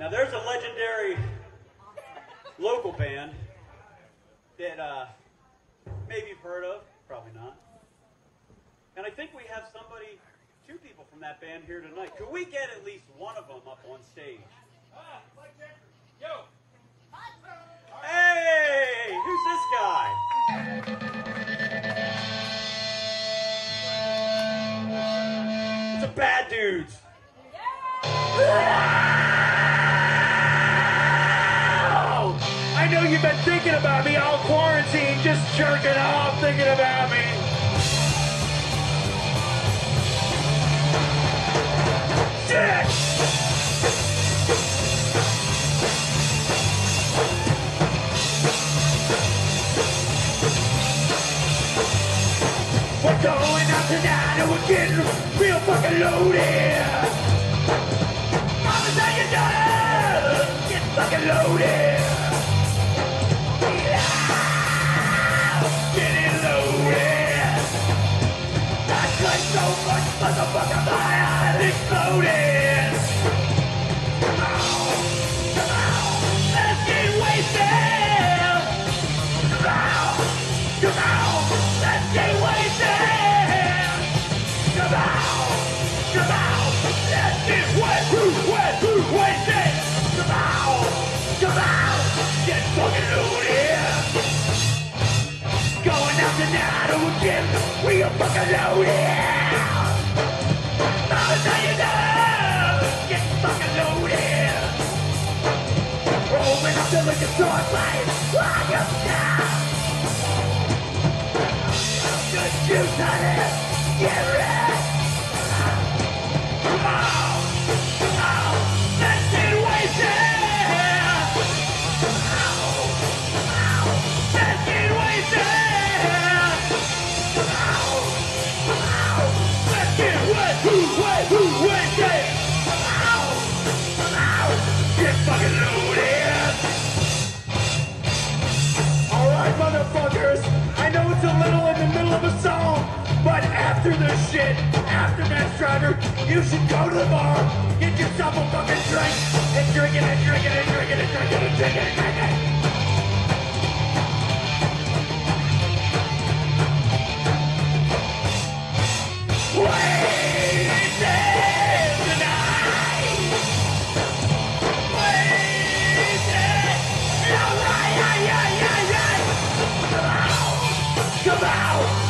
Now there's a legendary local band that uh, maybe you've heard of, probably not. And I think we have somebody, two people from that band here tonight. Could we get at least one of them up on stage? Yo! Hey, who's this guy? It's a bad dudes. I know you've been thinking about me all quarantine, just jerking off thinking about me. Shit! We're going out tonight and we're getting real fucking loaded. Mama say you done, get fucking loaded. Exploded. Come on, come on, let's get wasted. Come on, come on, let's get wasted. Come on, come on, let's get wasted. Come on, come on, get fucking loaded. Going out tonight we're getting real fucking loaded. Good juice, honey, get ready. After this shit, after Mass Driver, you should go to the bar, get yourself a fucking drink, and drink it and drink it and drink it and drink it and drink it and drink it. Yeah, yeah, yeah. Come out,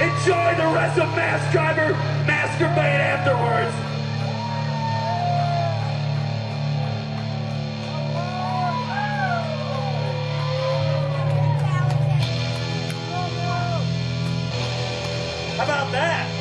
Enjoy the rest of Mass Driver. Masturbate afterwards. About that?